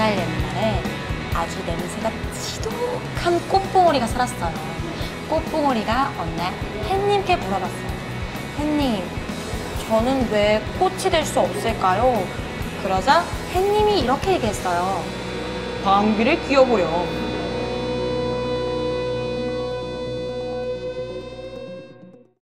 옛날 옛날에 아주 냄새가 지독한 꽃봉오리가 살았어요. 꽃봉오리가 어느 날 햇님께 물어봤어요. 햇님, 저는 왜 꽃이 될 수 없을까요? 그러자 햇님이 이렇게 얘기했어요. 방귀를 뀌어보렴.